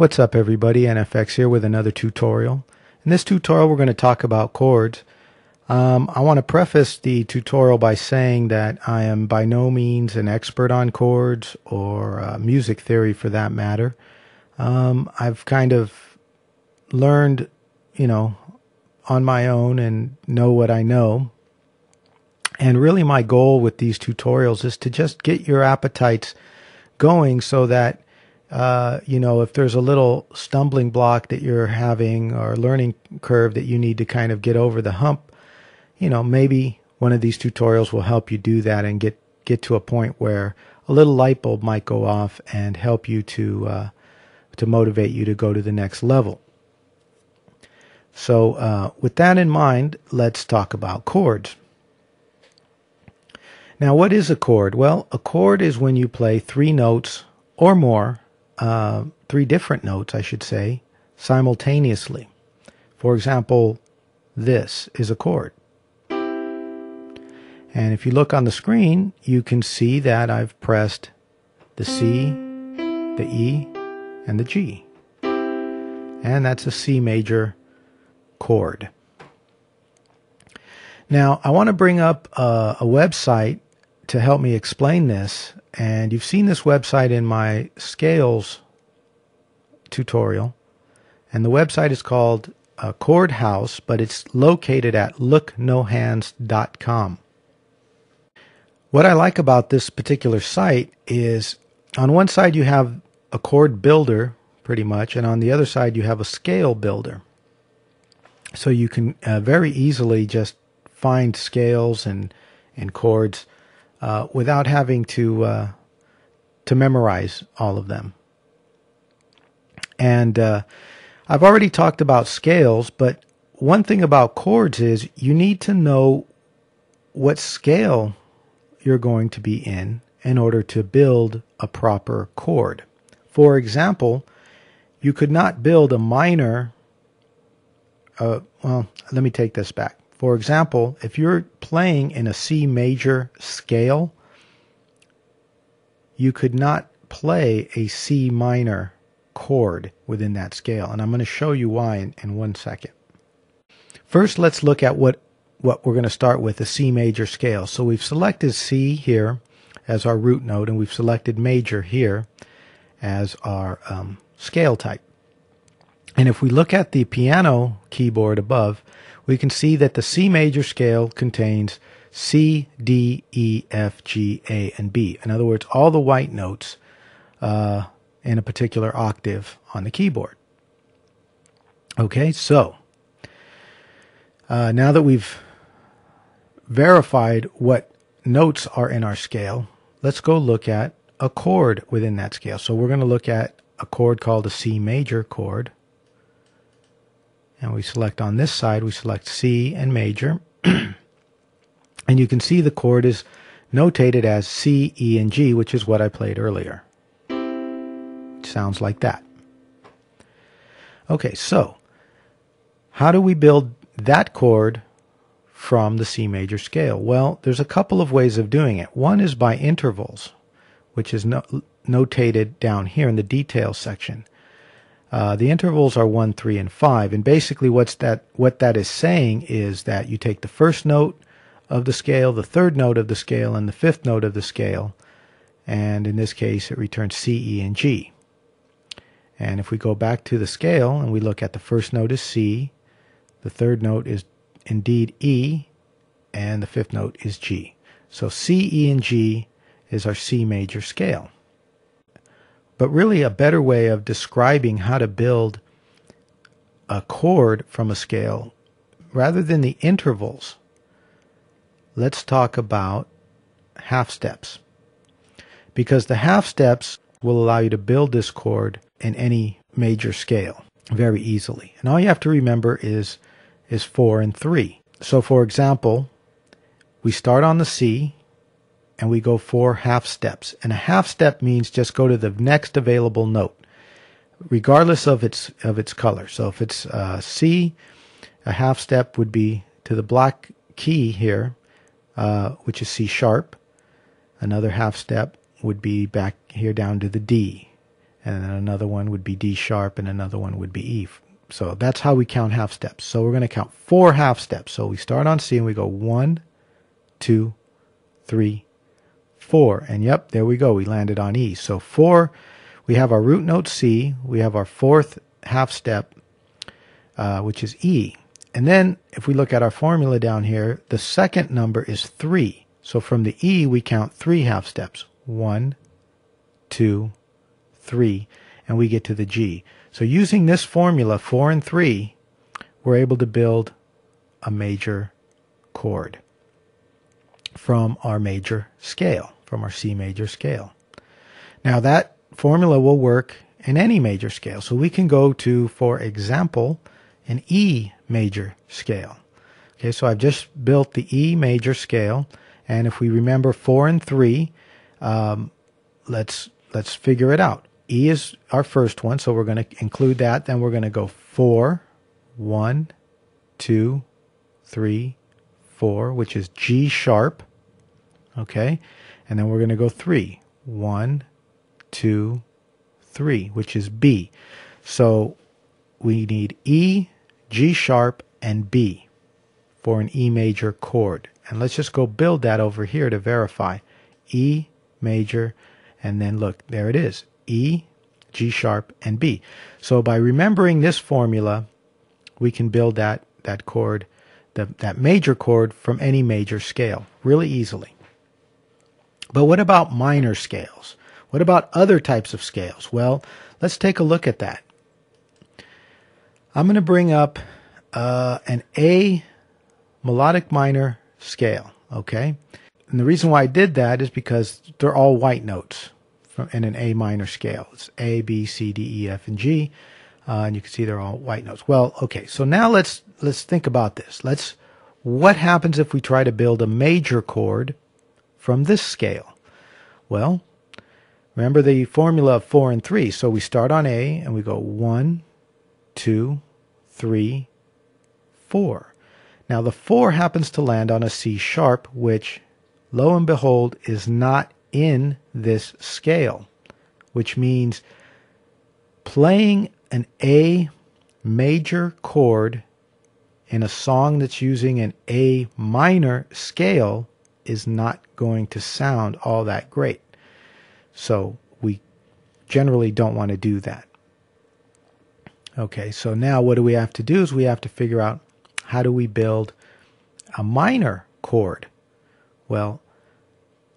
What's up everybody, NFX here with another tutorial. In this tutorial we're going to talk about chords. Um, I want to preface the tutorial by saying that I am by no means an expert on chords or uh, music theory for that matter. Um, I've kind of learned, you know, on my own and know what I know. And really my goal with these tutorials is to just get your appetites going so that uh, you know, if there's a little stumbling block that you're having or learning curve that you need to kind of get over the hump, you know, maybe one of these tutorials will help you do that and get get to a point where a little light bulb might go off and help you to uh, to motivate you to go to the next level. So, uh, with that in mind, let's talk about chords. Now, what is a chord? Well, a chord is when you play three notes or more uh, three different notes, I should say, simultaneously. For example, this is a chord. And if you look on the screen, you can see that I've pressed the C, the E, and the G. And that's a C major chord. Now, I want to bring up a, a website to help me explain this, and you've seen this website in my scales tutorial. And the website is called uh, Chord House, but it's located at looknohands.com. What I like about this particular site is on one side you have a chord builder, pretty much, and on the other side you have a scale builder. So you can uh, very easily just find scales and, and chords uh, without having to uh, to memorize all of them. And uh, I've already talked about scales, but one thing about chords is you need to know what scale you're going to be in in order to build a proper chord. For example, you could not build a minor. Uh, well, let me take this back. For example, if you're playing in a C major scale, you could not play a C minor chord within that scale. And I'm going to show you why in, in one second. First, let's look at what, what we're going to start with, the C major scale. So we've selected C here as our root note, and we've selected major here as our um, scale type. And if we look at the piano keyboard above, we can see that the C major scale contains C, D, E, F, G, A, and B. In other words, all the white notes uh, in a particular octave on the keyboard. Okay, so uh, now that we've verified what notes are in our scale, let's go look at a chord within that scale. So we're going to look at a chord called a C major chord and we select on this side, we select C and major. and you can see the chord is notated as C, E, and G, which is what I played earlier. It sounds like that. Okay, so how do we build that chord from the C major scale? Well, there's a couple of ways of doing it. One is by intervals, which is no- notated down here in the details section. Uh, the intervals are one, three, and five, and basically what's that what that is saying is that you take the first note of the scale, the third note of the scale, and the fifth note of the scale, and in this case it returns C, E, and G. And if we go back to the scale and we look at the first note is C, the third note is indeed E, and the fifth note is G. So C, E, and G is our C major scale but really a better way of describing how to build a chord from a scale rather than the intervals. Let's talk about half steps. Because the half steps will allow you to build this chord in any major scale very easily. And all you have to remember is is 4 and 3. So for example, we start on the C and we go four half steps. And a half step means just go to the next available note, regardless of its of its color. So if it's uh, C, a half step would be to the black key here, uh, which is C sharp. Another half step would be back here down to the D, and then another one would be D sharp, and another one would be E. So that's how we count half steps. So we're going to count four half steps. So we start on C and we go one, two, three, four. And yep, there we go. We landed on E. So four, we have our root note C. We have our fourth half step, uh, which is E. And then if we look at our formula down here, the second number is three. So from the E, we count three half steps. One, two, three, and we get to the G. So using this formula, four and three, we're able to build a major chord from our major scale, from our C major scale. Now that formula will work in any major scale. So we can go to, for example, an E major scale. Okay, so I've just built the E major scale, and if we remember four and three, um, let's let's figure it out. E is our first one, so we're going to include that. Then we're going to go four, one, two, three, four, which is G sharp. Okay, and then we're going to go three, one, two, three, which is B. So we need E, G sharp, and B for an E major chord. And let's just go build that over here to verify. E major, and then look, there it is. E, G sharp, and B. So by remembering this formula, we can build that, that chord, the, that major chord from any major scale really easily. But what about minor scales? What about other types of scales? Well, let's take a look at that. I'm going to bring up uh, an A melodic minor scale, okay? And the reason why I did that is because they're all white notes from, in an A minor scale. It's A, B, C, D, E, F, and G. Uh, and you can see they're all white notes. Well, okay, so now let's let's think about this. Let's what happens if we try to build a major chord from this scale? Well, remember the formula of four and three. So we start on A and we go one, two, three, four. Now the four happens to land on a C sharp, which lo and behold is not in this scale, which means playing an A major chord in a song that's using an A minor scale is not going to sound all that great. So we generally don't want to do that. Okay, so now what do we have to do is we have to figure out how do we build a minor chord? Well,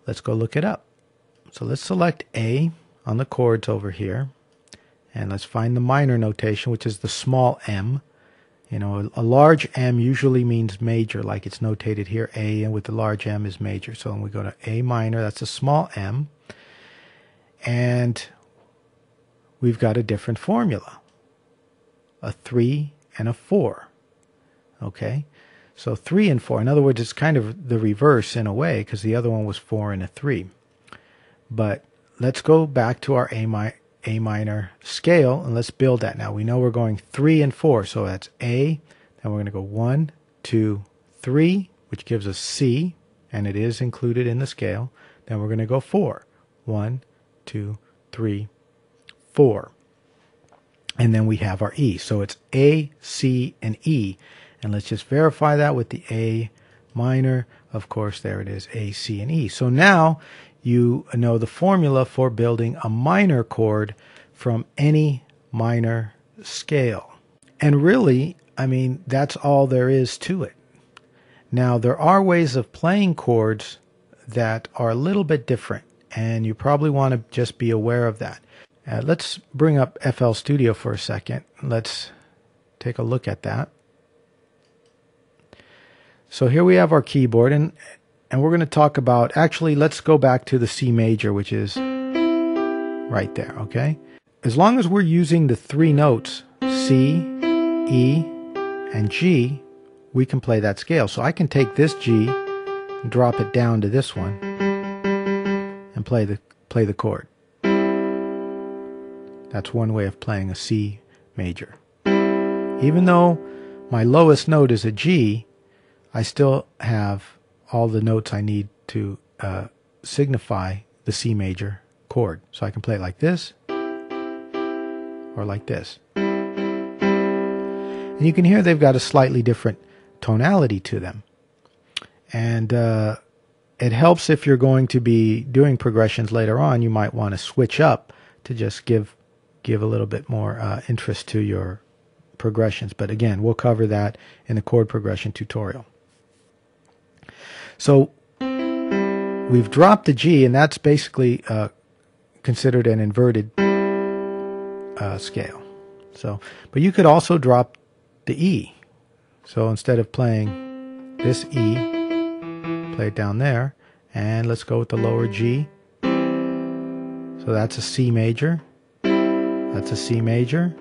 let's go look it up. So let's select A on the chords over here. And let's find the minor notation, which is the small m. You know, a, a, large M usually means major, like it's notated here, A, and with the large M is major. So when we go to A minor, that's a small m. And we've got a different formula a 3 and a 4. Okay? So 3 and 4. In other words, it's kind of the reverse in a way because the other one was 4 and a 3. But let's go back to our A, mi- a minor scale and let's build that now. We know we're going 3 and 4. So that's A. Then we're going to go 1, 2, 3, which gives us C, and it is included in the scale. Then we're going to go 4. 1, 2, 3, 4 and then we have our E. So it's A, C, and E. And let's just verify that with the A minor. Of course, there it is, A, C, and E. So now you know the formula for building a minor chord from any minor scale. And really, I mean, that's all there is to it. Now, there are ways of playing chords that are a little bit different, and you probably want to just be aware of that. Uh, let's bring up FL Studio for a second. Let's take a look at that. So here we have our keyboard and and we're going to talk about actually let's go back to the C major which is right there, okay? As long as we're using the three notes C, E, and G, we can play that scale. So I can take this G and drop it down to this one and play the play the chord. That's one way of playing a C major. Even though my lowest note is a G, I still have all the notes I need to uh, signify the C major chord. So I can play it like this, or like this. And you can hear they've got a slightly different tonality to them. And uh, it helps if you're going to be doing progressions later on. You might want to switch up to just give give a little bit more uh, interest to your progressions. But again, we'll cover that in the chord progression tutorial. So we've dropped the G, and that's basically uh, considered an inverted uh, scale. So, but you could also drop the E. So instead of playing this E, play it down there, and let's go with the lower G. So that's a C major. That's a C major.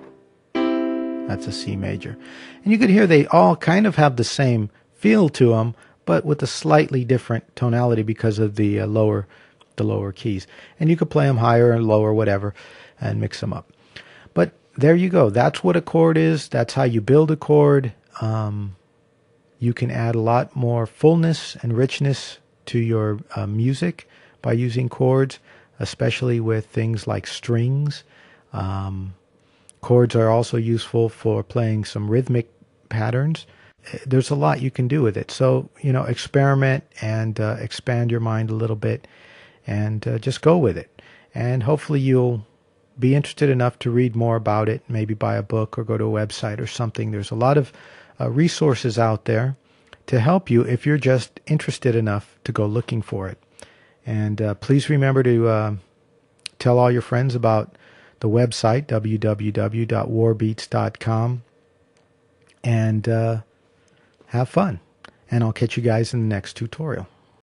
That's a C major. And you could hear they all kind of have the same feel to them, but with a slightly different tonality because of the uh, lower the lower keys. And you could play them higher and lower, whatever, and mix them up. But there you go. That's what a chord is. That's how you build a chord. Um, you can add a lot more fullness and richness to your uh, music by using chords, especially with things like strings. Um, chords are also useful for playing some rhythmic patterns. There's a lot you can do with it. So, you know, experiment and uh, expand your mind a little bit and uh, just go with it. And hopefully you'll be interested enough to read more about it, maybe buy a book or go to a website or something. There's a lot of uh, resources out there to help you if you're just interested enough to go looking for it. And uh, please remember to uh, tell all your friends about the website, www.warbeats.com, and uh, have fun. And I'll catch you guys in the next tutorial.